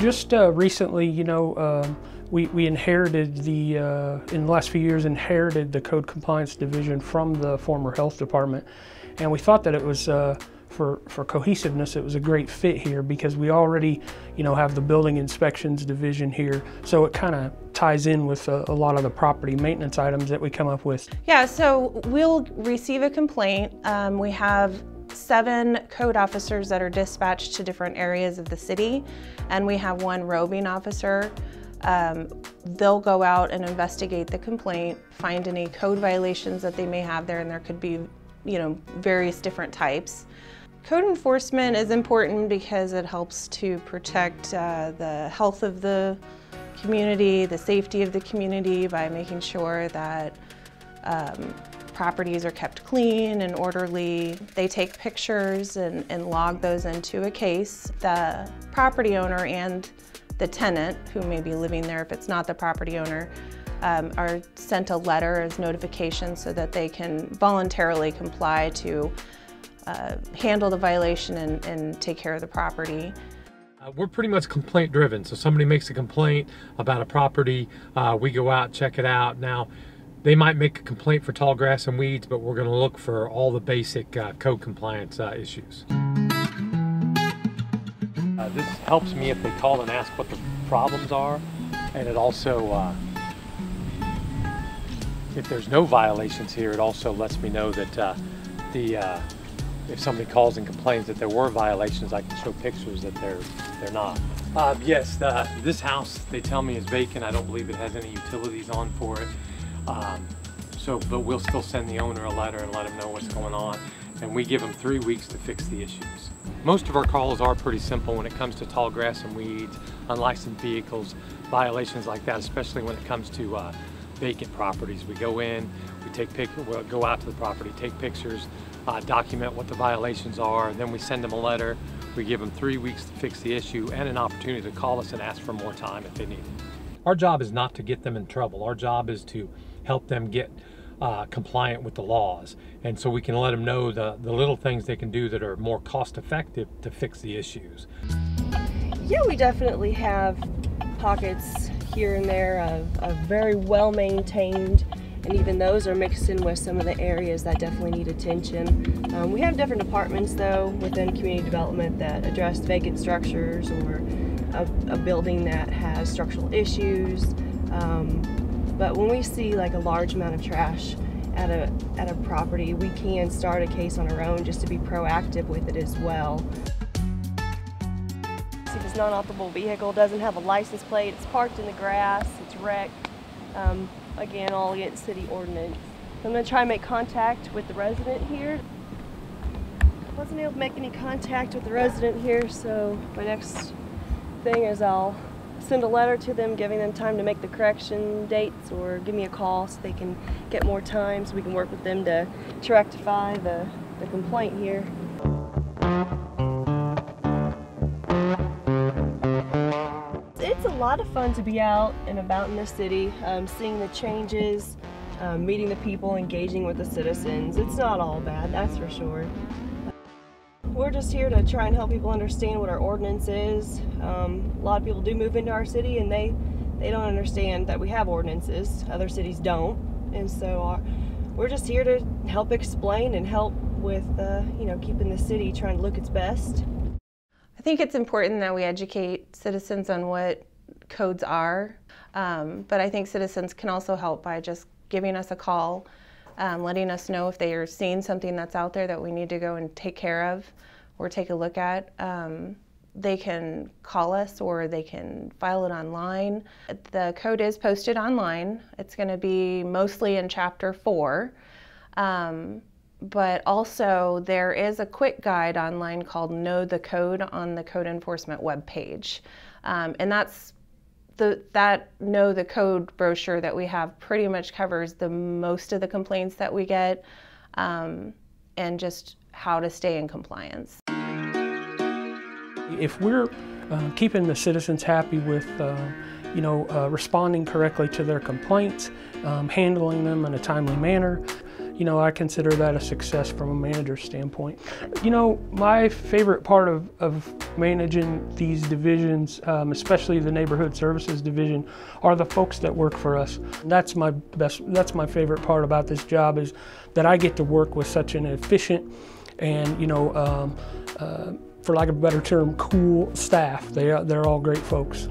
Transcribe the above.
just uh, recently, you know, um, we, we inherited the, uh, in the last few years, inherited the code compliance division from the former health department. And we thought that it was, uh, for, for cohesiveness, it was a great fit here because we already, you know, have the building inspections division here. So it kind of ties in with a, a, lot of the property maintenance items that we come up with. Yeah, so we'll receive a complaint. Um, we have seven code officers that are dispatched to different areas of the city, and we have one roving officer. Um, they'll go out and investigate the complaint, find any code violations that they may have there, and there could be, you know, various different types. Code enforcement is important because it helps to protect uh, the health of the community, the safety of the community by making sure that um, properties are kept clean and orderly. They take pictures and, and log those into a case. The property owner and the tenant, who may be living there if it's not the property owner, um, are sent a letter as notification so that they can voluntarily comply to uh, handle the violation and, and, take care of the property. Uh, we're pretty much complaint driven. So somebody makes a complaint about a property, uh, we go out, check it out. Now, they might make a complaint for tall grass and weeds, but we're going to look for all the basic uh, code compliance uh, issues. Uh, this helps me if they call and ask what the problems are, and it also, uh, if there's no violations here, it also lets me know that uh, the if somebody calls and complains that there were violations, I can show pictures that they're they're not. Uh, yes, the, this house they tell me is vacant. I don't believe it has any utilities on for it. Um, so, but we'll still send the owner a letter and let him know what's going on. And we give them three weeks to fix the issues. Most of our calls are pretty simple when it comes to tall grass and weeds, unlicensed vehicles, violations like that, especially when it comes to uh, vacant properties. We go in, we take pictures, we'll go out to the property, take pictures, uh, document what the violations are, and then we send them a letter. We give them three weeks to fix the issue and an opportunity to call us and ask for more time if they need it. Our job is not to get them in trouble. Our job is to help them get uh, compliant with the laws. And so we can let them know the, the little things they can do that are more cost effective to fix the issues. Yeah, we definitely have pockets here and there of, of very well maintained and even those are mixed in with some of the areas that definitely need attention. Um, we have different departments though within community development that address vacant structures or a, a building that has structural issues. Um, but when we see like a large amount of trash at a, at a property, we can start a case on our own just to be proactive with it as well. See this non-operable vehicle doesn't have a license plate, it's parked in the grass, it's wrecked. Um, again, all against city ordinance. I'm gonna try and make contact with the resident here. Wasn't able to make any contact with the resident here, so my next thing is I'll send a letter to them giving them time to make the correction dates or give me a call so they can get more time so we can work with them to, to rectify the, the complaint here. It's a lot of fun to be out and about in the city, um, seeing the changes, um, meeting the people, engaging with the citizens. It's not all bad, that's for sure. We're just here to try and help people understand what our ordinance is. Um, a lot of people do move into our city and they, they don't understand that we have ordinances. Other cities don't. And so our, uh, we're just here to help explain and help with, uh, you know, keeping the city trying to look its best. I think it's important that we educate citizens on what codes are, um, but I think citizens can also help by just giving us a call um, letting us know if they are seeing something that's out there that we need to go and take care of or take a look at. Um, they can call us or they can file it online. The code is posted online. It's going to be mostly in chapter four. Um, but also there is a quick guide online called Know the Code on the code enforcement webpage. Um, and that's the, that Know the Code brochure that we have pretty much covers the most of the complaints that we get um, and just how to stay in compliance. If we're uh, keeping the citizens happy with uh, you know, uh, responding correctly to their complaints, um, handling them in a timely manner, you know, I consider that a success from a manager standpoint. You know, my favorite part of, of managing these divisions, um, especially the neighborhood services division, are the folks that work for us. That's my best, that's my favorite part about this job is that I get to work with such an efficient and, you know, um, uh, for lack of a better term, cool staff. They are, they're all great folks.